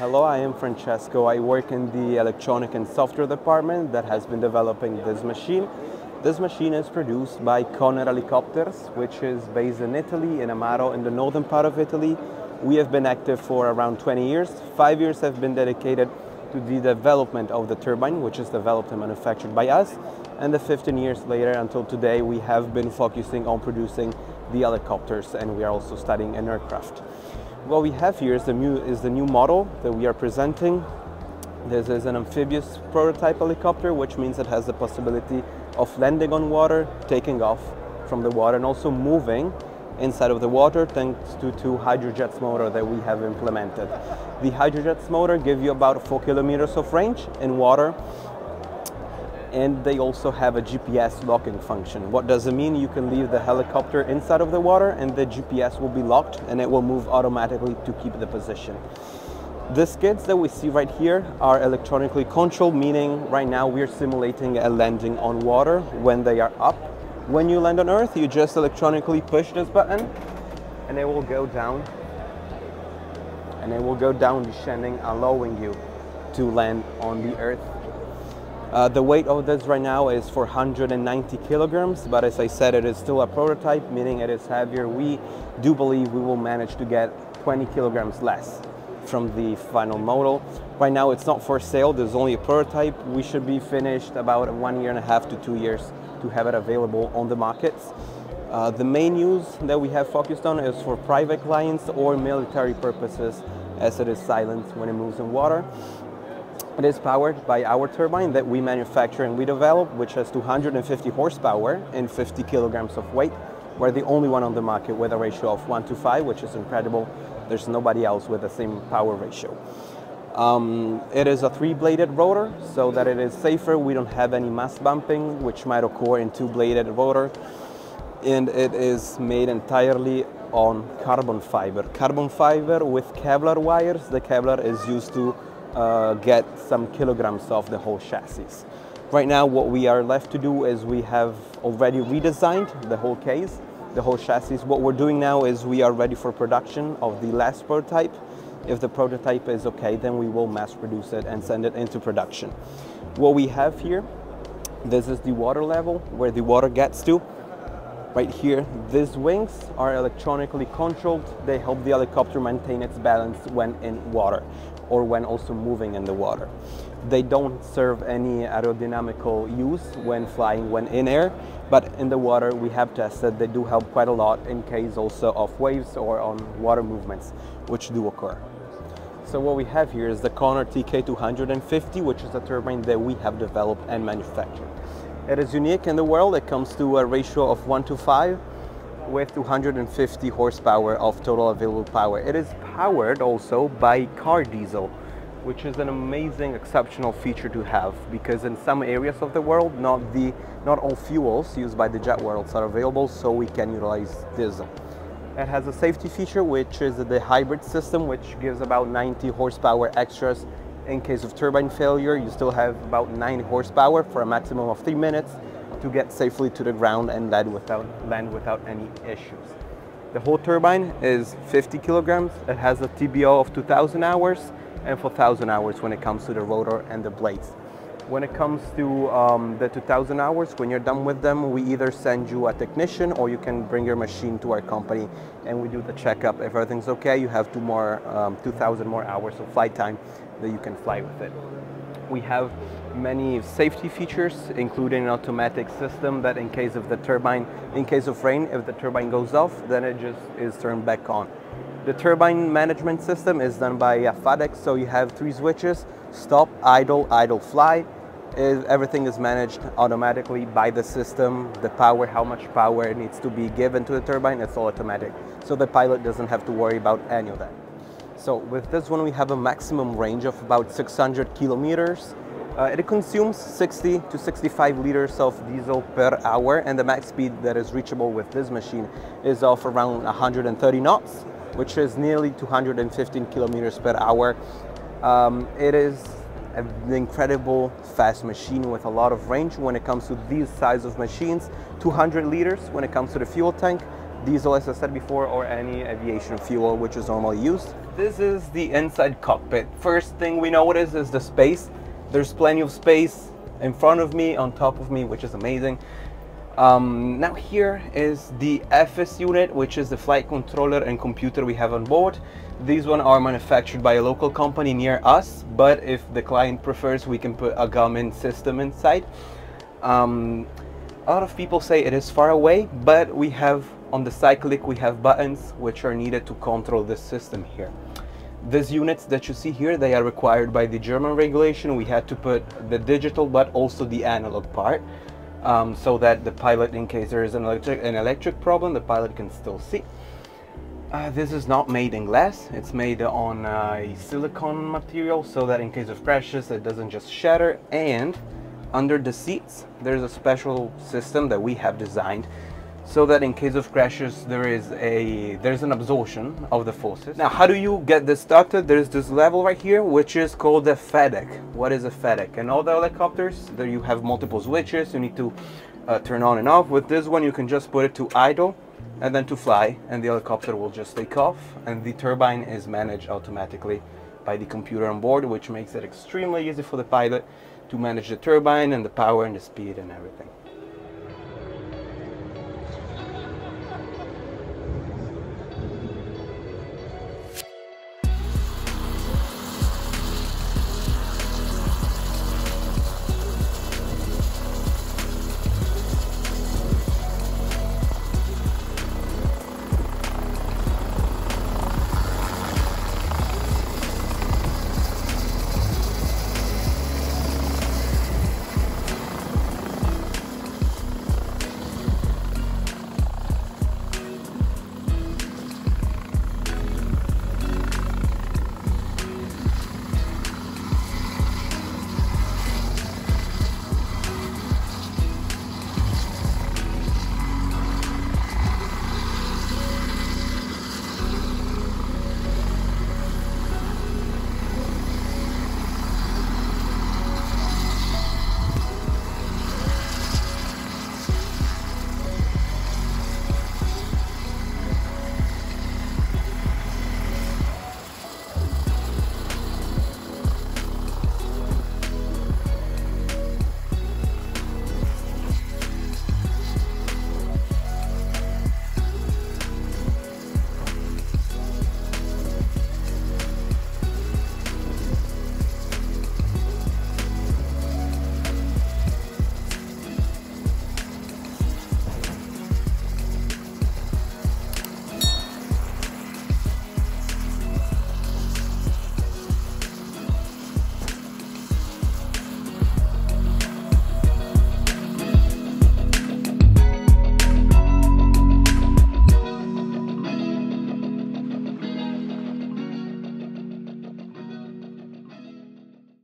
Hello, I am Francesco. I work in the electronic and software department that has been developing this machine. This machine is produced by Konner Helicopters, which is based in Italy, in Amaro, in the northern part of Italy. We have been active for around 20 years. Five years have been dedicated to the development of the turbine, which is developed and manufactured by us. And the 15 years later, until today, we have been focusing on producing the helicopters, and we are also studying an aircraft. What we have here is the new, is the new model that we are presenting. This is an amphibious prototype helicopter, which means it has the possibility of landing on water, taking off from the water, and also moving inside of the water thanks to two hydrojets motor that we have implemented. The hydrojets motor give you about four kilometers of range in water and they also have a GPS locking function. What does it mean? You can leave the helicopter inside of the water and the GPS will be locked and it will move automatically to keep the position. The skids that we see right here are electronically controlled, meaning right now we're simulating a landing on water when they are up. When you land on Earth, you just electronically push this button and it will go down and it will go down descending, allowing you to land on the Earth uh, the weight of this right now is 490 kilograms, but as I said, it is still a prototype, meaning it is heavier. We do believe we will manage to get 20 kilograms less from the final model. Right now, it's not for sale. There's only a prototype. We should be finished about one year and a half to two years to have it available on the markets. Uh, the main use that we have focused on is for private clients or military purposes as it is silent when it moves in water. It is powered by our turbine that we manufacture and we develop, which has 250 horsepower and 50 kilograms of weight. We're the only one on the market with a ratio of 1 to 5, which is incredible. There's nobody else with the same power ratio. Um, it is a three-bladed rotor, so that it is safer. We don't have any mass bumping, which might occur in two-bladed rotor. And it is made entirely on carbon fiber. Carbon fiber with Kevlar wires. The Kevlar is used to uh, get some kilograms off the whole chassis. Right now what we are left to do is we have already redesigned the whole case, the whole chassis. What we're doing now is we are ready for production of the last prototype. If the prototype is okay, then we will mass produce it and send it into production. What we have here, this is the water level where the water gets to. Right here, these wings are electronically controlled. They help the helicopter maintain its balance when in water or when also moving in the water. They don't serve any aerodynamical use when flying when in air, but in the water we have tested they do help quite a lot in case also of waves or on water movements, which do occur. So what we have here is the Konner TK250, which is a turbine that we have developed and manufactured. It is unique in the world. It comes to a ratio of 1 to 5 with 250 horsepower of total available power. It is powered also by car diesel, which is an amazing, exceptional feature to have because in some areas of the world, not, the, not all fuels used by the jet worlds are available, so we can utilize diesel. It has a safety feature, which is the hybrid system, which gives about 90 horsepower extras in case of turbine failure. You still have about 9 horsepower for a maximum of 3 minutes to get safely to the ground and land without, land without any issues. The whole turbine is 50 kilograms. It has a TBO of 2,000 hours and 4,000 hours when it comes to the rotor and the blades. When it comes to um, the 2,000 hours, when you're done with them, we either send you a technician or you can bring your machine to our company and we do the checkup. If everything's okay, you have two more, um, 2,000 more hours of flight time that you can fly with it. We have many safety features, including an automatic system that in case of the turbine, in case of rain, if the turbine goes off, then it just is turned back on. The turbine management system is done by uh, FADEC, so you have three switches, stop, idle, idle, fly. Everything is managed automatically by the system. The power, how much power needs to be given to the turbine, it's all automatic. So the pilot doesn't have to worry about any of that. So with this one, we have a maximum range of about 600 kilometers. Uh, it consumes 60 to 65 liters of diesel per hour and the max speed that is reachable with this machine is of around 130 knots, which is nearly 215 kilometers per hour. Um, it is an incredible fast machine with a lot of range when it comes to these size of machines, 200 liters when it comes to the fuel tank, diesel, as I said before, or any aviation fuel which is normally used. This is the inside cockpit. First thing we notice is the space. There's plenty of space in front of me, on top of me, which is amazing. Um, now here is the FS unit, which is the flight controller and computer we have on board. These one are manufactured by a local company near us, but if the client prefers, we can put a Garmin system inside. Um, a lot of people say it is far away, but we have on the cyclic, we have buttons which are needed to control this system here. These units that you see here, they are required by the German regulation. We had to put the digital, but also the analog part um, so that the pilot, in case there is an electric, an electric problem, the pilot can still see. Uh, this is not made in glass, it's made on uh, a silicone material so that in case of crashes it doesn't just shatter and under the seats there's a special system that we have designed so that in case of crashes there is a there's an absorption of the forces. Now how do you get this started? There's this level right here which is called the FADEC. What is a FADEC? And all the helicopters there you have multiple switches you need to uh, turn on and off. With this one you can just put it to idle and then to fly and the helicopter will just take off and the turbine is managed automatically by the computer on board which makes it extremely easy for the pilot to manage the turbine and the power and the speed and everything.